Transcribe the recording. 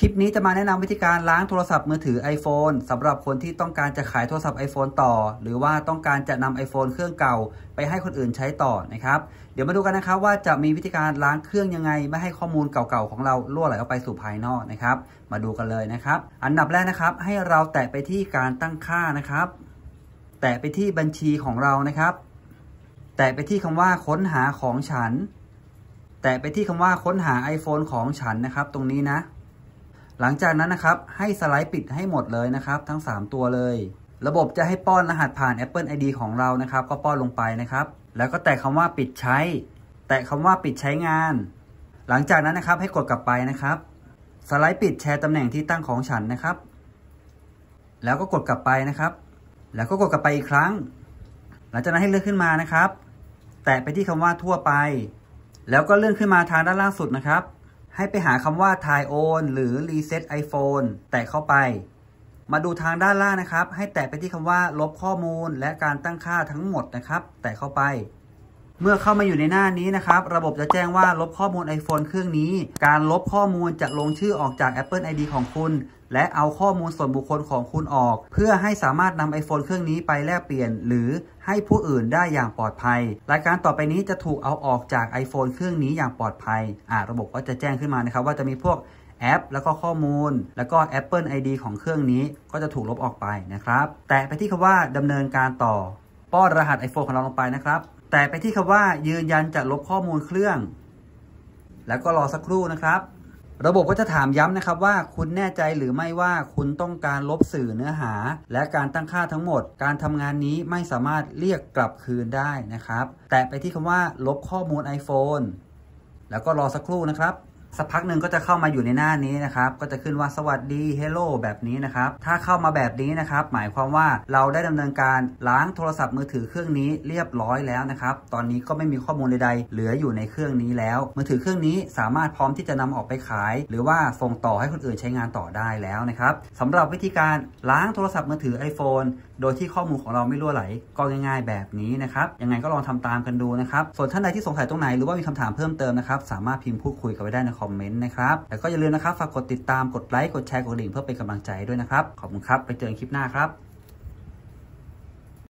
คลิปนี้จะมาแนะนำวิธีการล้างโทรศัพท์มือถือ iPhone สำหรับคนที่ต้องการจะขายโทรศัพท์ iPhone ต่อ หรือว่าต้องการจะนำ iPhone เครื่องเก่า ไปให้คนอื่นใช้ต่อนะครับ เดี๋ยวมาดูกันนะครับว่าจะมีวิธีการล้างเครื่องยังไง ไม่ให้ข้อมูลเก่าๆของเราล่วไหลออกไปสู่ภายนอกนะครับ มาดูกันเลยนะครับ อันดับแรกนะครับ ให้เราแตะไปที่การตั้งค่านะครับ แตะไปที่บัญชีของเรานะครับ แตะไปที่คำว่าค้นหาของฉัน แตะไปที่คำว่าค้นหา iPhone ของฉันนะครับ ตรงนี้นะ หลังจากนั้นนะครับ ให้สไลด์ปิดให้หมดเลยนะครับ ทั้ง 3 ตัวเลย ระบบจะให้ป้อนรหัสผ่าน Apple ID ของเรานะครับ ก็ป้อนลงไปนะครับ แล้วก็แตะคำว่าปิดใช้ แตะคำว่าปิดใช้งาน หลังจากนั้นนะครับให้กดกลับไปนะครับ สไลด์ปิดแชร์ตำแหน่งที่ตั้งของฉันนะครับ แล้วก็กดกลับไปนะครับ แล้วก็กดกลับไปอีกครั้ง หลังจากนั้นให้เลื่อนขึ้นมานะครับ แตะไปที่คำว่าทั่วไป แล้วก็เลื่อนขึ้นมาทางด้านล่างสุดนะครับ ให้ไปหาคำว่า Try On หรือ Reset iPhone แตะเข้าไป มาดูทางด้านล่างนะครับ ให้แตะไปที่คำว่าลบข้อมูลและการตั้งค่าทั้งหมดนะครับ แตะเข้าไป เมื่อเข้ามาอยู่ในหน้านี้นะครับ ระบบจะแจ้งว่าลบข้อมูล iPhone เครื่องนี้ การลบข้อมูลจะลงชื่อออกจาก Apple ID ของคุณ และเอาข้อมูลส่วนบุคคลของคุณออก เพื่อให้สามารถนำ iPhone เครื่องนี้ไปแลกเปลี่ยน หรือให้ผู้อื่นได้อย่างปลอดภัย รายการต่อไปนี้จะถูกเอาออกจาก iPhone เครื่องนี้อย่างปลอดภัยอ่าระบบก็จะแจ้งขึ้นมานะครับ ว่าจะมีพวกแอป แล้วก็ข้อมูล แล้วก็ Apple ID ของเครื่องนี้ก็จะถูกลบออกไปนะครับ แตะไปที่คำว่าดำเนินการต่อ ป้อนรหัส iPhone ของเราลงไปนะครับ แต่ไปที่คำว่ายืนยันจะลบข้อมูลเครื่อง แล้วก็รอสักครู่นะครับ ระบบก็จะถามย้ำนะครับว่าคุณแน่ใจหรือไม่ว่าคุณต้องการลบสื่อเนื้อหา และการตั้งค่าทั้งหมด การทำงานนี้ไม่สามารถเรียกกลับคืนได้นะครับ แตะไปที่คำว่าลบข้อมูล iPhone แล้วก็รอสักครู่นะครับ สักพักหนึ่งก็จะเข้ามาอยู่ในหน้านี้นะครับ ก็จะขึ้นว่าสวัสดี Hello แบบนี้นะครับ ถ้าเข้ามาแบบนี้นะครับ หมายความว่าเราได้ดำเนินการล้างโทรศัพท์มือถือเครื่องนี้เรียบร้อยแล้วนะครับ ตอนนี้ก็ไม่มีข้อมูลใดๆ เหลืออยู่ในเครื่องนี้แล้ว มือถือเครื่องนี้สามารถพร้อมที่จะนำออกไปขาย หรือว่าส่งต่อให้คนอื่นใช้งานต่อได้แล้วนะครับสำหรับวิธีการล้างโทรศัพท์มือถือ iPhone โดยที่ข้อมูลของเราไม่รั่วไหลก็ง่าย ๆ แบบนี้นะครับยังไงก็ลองทำตามกันดูนะครับส่วนท่านใดที่สงสัยตรงไหนหรือว่ามีคำถามเพิ่มเติมนะครับสามารถพิมพ์พูดคุยกันไว้ได้ในคอมเมนต์นะครับ แล้วก็อย่าลืมนะครับ ฝากกดติดตาม กดไลค์ กดแชร์ กดดิ่งเพื่อเป็นกำลังใจด้วยนะครับ ขอบคุณครับ ไปเจอกันคลิปหน้าครับ